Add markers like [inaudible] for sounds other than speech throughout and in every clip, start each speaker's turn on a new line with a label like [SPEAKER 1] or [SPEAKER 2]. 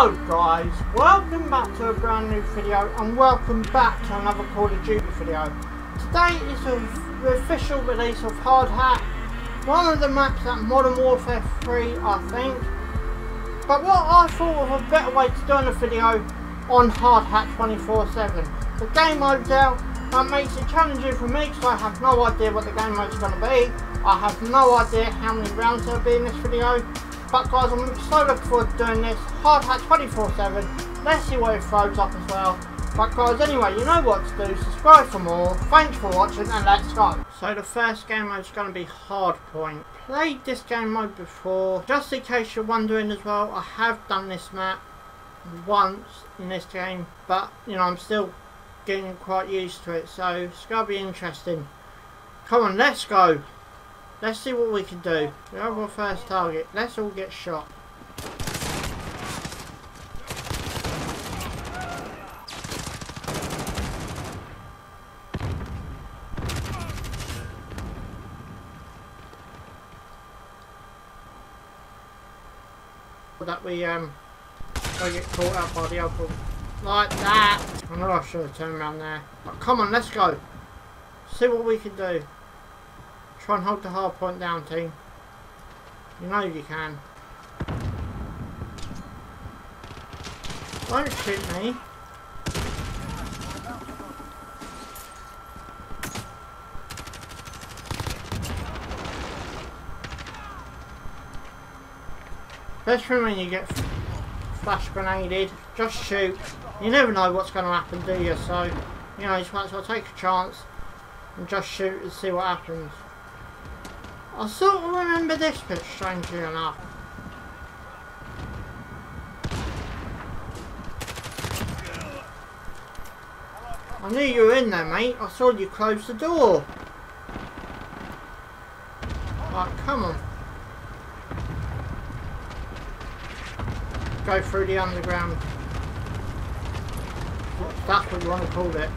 [SPEAKER 1] Hello guys, welcome back to a brand new video and welcome back to another Call of Duty video. Today is the official release of Hardhat, one of the maps at Modern Warfare 3 I think. But what I thought of a better way to do a video on Hardhat 24-7. The game mode's out, that makes it challenging for me because I have no idea what the game mode's going to be. I have no idea how many rounds there'll be in this video. But guys, I'm so looking forward to doing this. Hardhat 24-7. Let's see what it throws up as well. But guys, anyway, you know what to do. Subscribe for more. Thanks for watching and let's go. So the first game mode is going to be Hardpoint. Played this game mode before. Just in case you're wondering as well, I have done this map once in this game. But, you know, I'm still getting quite used to it. So it's going to be interesting. Come on, let's go. Let's see what we can do. We have our first target. Let's all get shot. That we um don't get caught out by the other like that. I know I should have turned around there. But come on, let's go. See what we can do. Try and hold the hard point down, team. You know you can. Don't shoot me. Especially when you get flash grenaded, just shoot. You never know what's going to happen, do you? So, you know, you might as well take a chance and just shoot and see what happens. I sort of remember this bit, strangely enough. I knew you were in there, mate. I saw you close the door. Right, come on. Go through the underground. That's what you want to call it.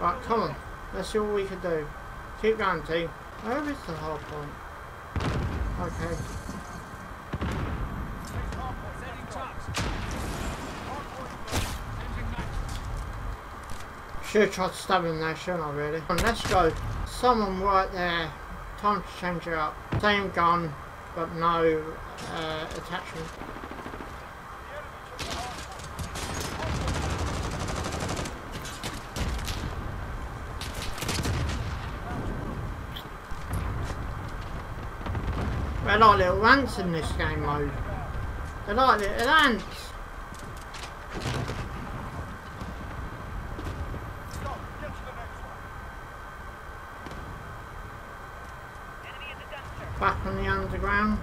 [SPEAKER 1] Right, come on. Let's see what we can do. Keep going, team. Where is the hard point? Okay. Should have tried to stab him there, shouldn't I really? Let's go. Someone right there. Time to change it up. Same gun, but no uh, attachment. They're like little ants in this game mode. They're like little ants. Back on the underground.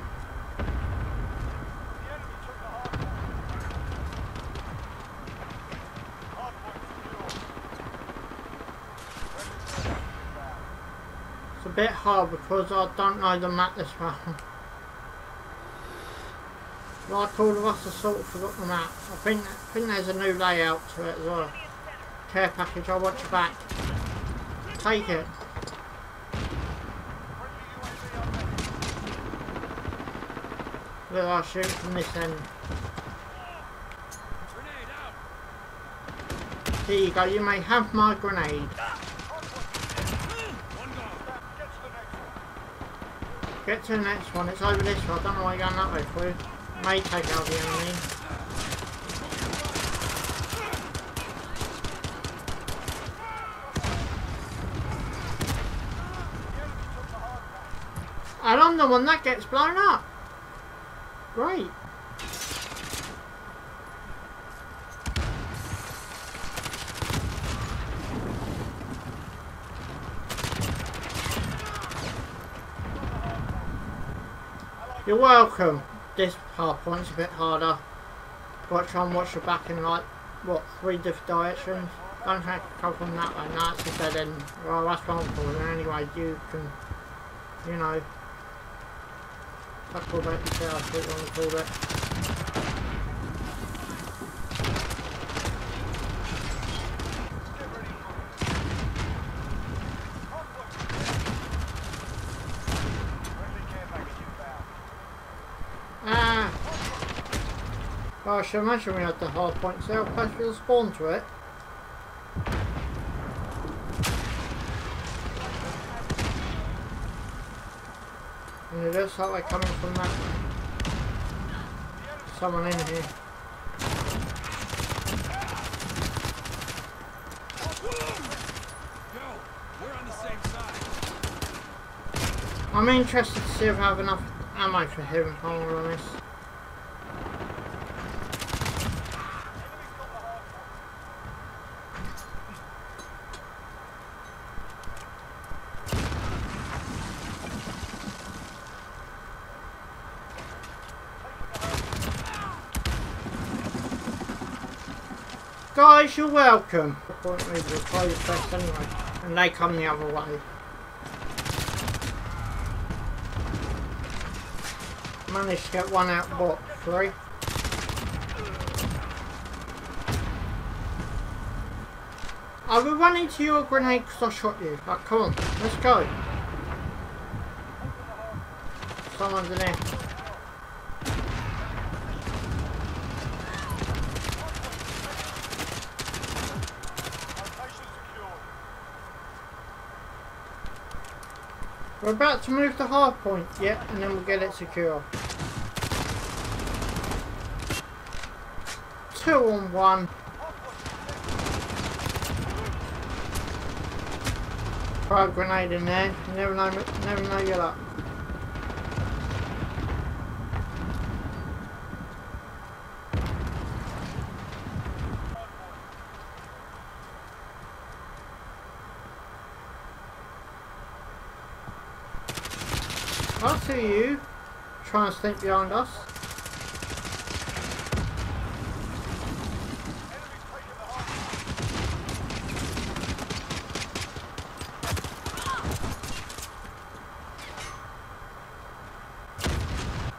[SPEAKER 1] It's a bit hard because I don't know the map this well. [laughs] Like all of us, I sort of forgot the map. I think I think there's a new layout to it as well. Care package, I want you back. Take it. Look, I'll shoot from this end. Here you go, you may have my grenade. Get to the next one, it's over this way, I don't know why you're going that way for you may take out the enemy. And I'm the one that gets blown up. Great. You're welcome hard point's a bit harder. To try and watch your back in like, what, three different directions. Don't try to come from that way, no, it's a dead end. Well, that's one for Anyway, you can, you know, tackle that yourself, what you want to call it. Oh, I should imagine we had the hard point. See how close we'll spawn to it? And it looks like they're coming from that. Someone in here. I'm interested to see if I have enough ammo for him, if I'm honest. Guys, you're welcome. The anyway, and they come the other way. Managed to get one out bot, three. I will run into your grenade because I shot you. Right, come on, let's go. Someone's in there. We're about to move to hard point, yeah, and then we'll get it secure. Two on one. Throw a grenade in there. You never know, never know your luck. I see you. Try and sneak behind us.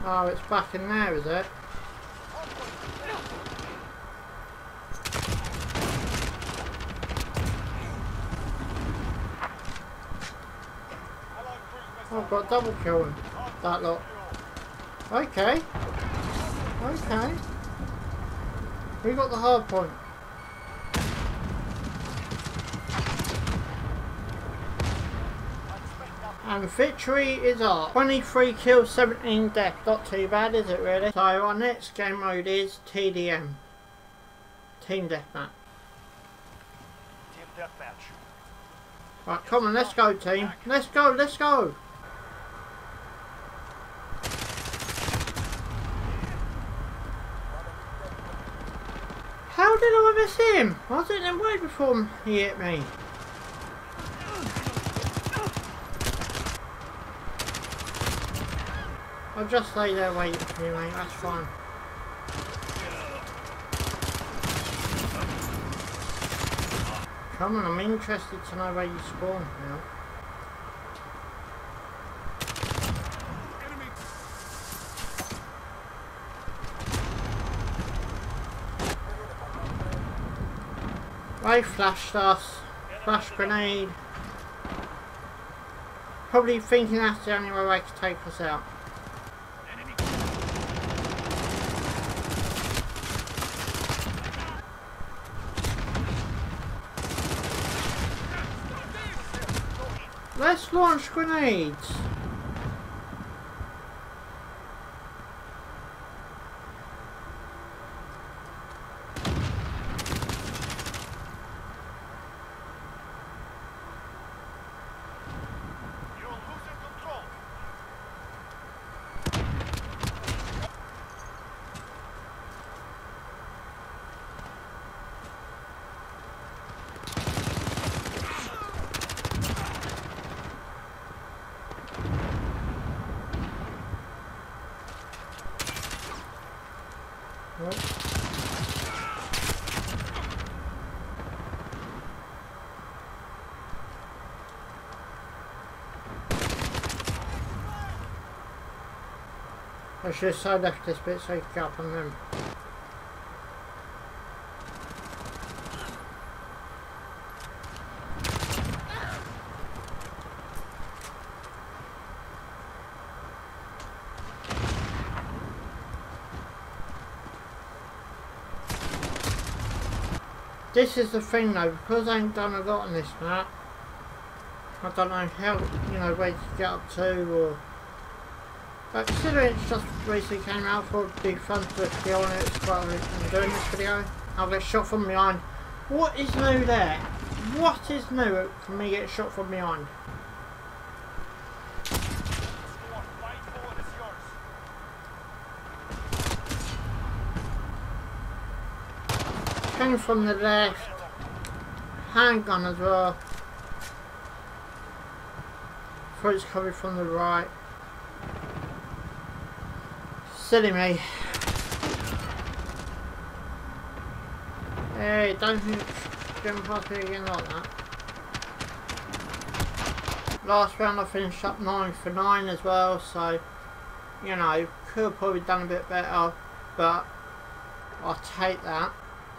[SPEAKER 1] Oh, it's back in there, is it? Oh, I've got double killing that lot. Okay. Okay. We got the hard point. And victory is our 23 kills, 17 deaths. Not too bad, is it really? So our next game mode is TDM. Team Deathmatch.
[SPEAKER 2] Team deathmatch.
[SPEAKER 1] Right, come on, let's go team. Let's go, let's go. How did I miss him? I in the way before he hit me. I'll just stay there waiting for you, mate. That's fine. Come on, I'm interested to know where you spawn now. They flashed us. Flash grenade. Probably thinking that's the only way they could take us out. Let's launch grenades. I should have side left this bit so you can get up on them. This is the thing though, because I ain't done a lot on this map, I don't know how, you know, where to get up to or... But considering it's just recently came out, thought it'd be fun to be on it while I'm doing this video. I'll get shot from behind. What is new there? What is new for me getting shot from behind?
[SPEAKER 2] Score. Fight forward is yours.
[SPEAKER 1] Came from the left. Handgun as well. It's coming from the right. Silly me. Hey, don't jump past me again like that. Last round I finished up 9 for 9 as well, so, you know, could have probably done a bit better, but I'll take that.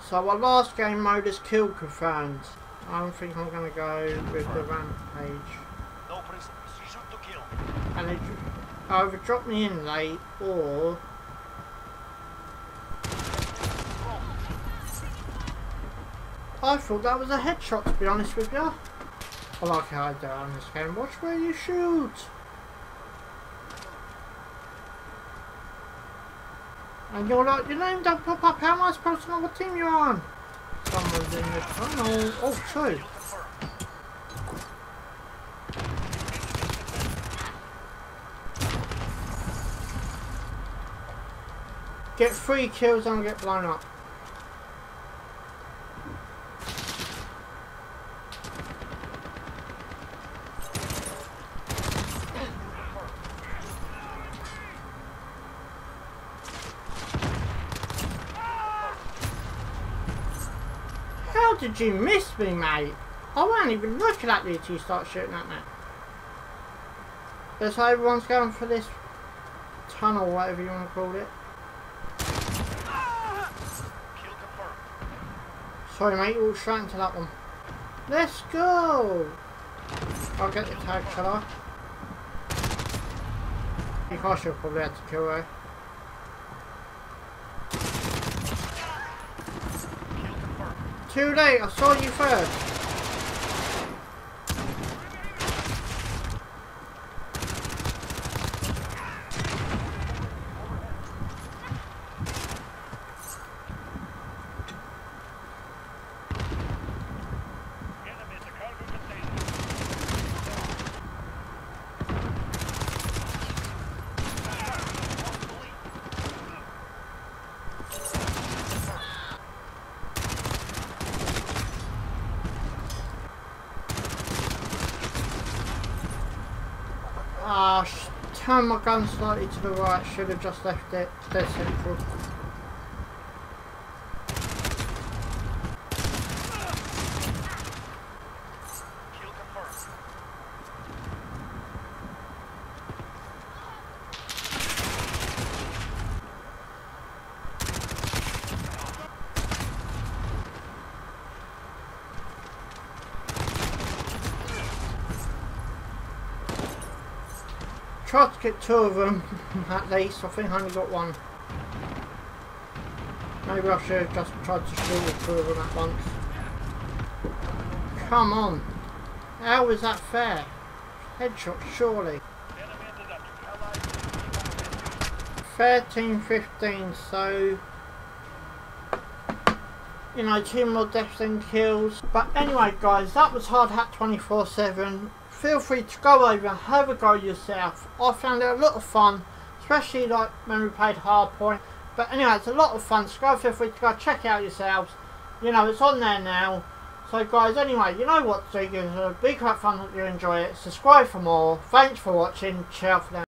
[SPEAKER 1] So our last game mode is kill confirmed. I don't think I'm going to go with the rampage.
[SPEAKER 2] No prisoners. Shoot to kill.
[SPEAKER 1] And it either drop me in late or I thought that was a headshot to be honest with you. I like how I do on this game. Watch where you shoot. And like, your name don't pop up. How am I supposed to know what team you're on? Someone's in the tunnel. Oh, two. Get three kills and get blown up. How did you miss me, mate? I wasn't even looking at you till you start shooting at me. That's how everyone's going for this tunnel, whatever you want to call it. Sorry mate, you all straight into that one. Let's go! I'll get the tag, shall I? I think I probably have to kill her.
[SPEAKER 2] Kill confirmed.
[SPEAKER 1] Too late, I saw you first. Ah, sh turn my gun slightly to the right, should have just left it dead central. Tried to get two of them, [laughs] at least, I think I only got one. Maybe I should have just tried to shoot two of them at once. Come on. How is that fair? Headshot, surely. 13, 15, so you know, two more deaths than kills. But anyway, guys, that was Hardhat 24 7. Feel free to go over and have a go yourself. I found it a lot of fun, especially like when we played Hardpoint. But anyway, it's a lot of fun, so go feel free to go check out yourselves. You know, it's on there now. So guys, anyway, you know what to do. It's a big fun that you enjoy it. Subscribe for more. Thanks for watching. Ciao for now.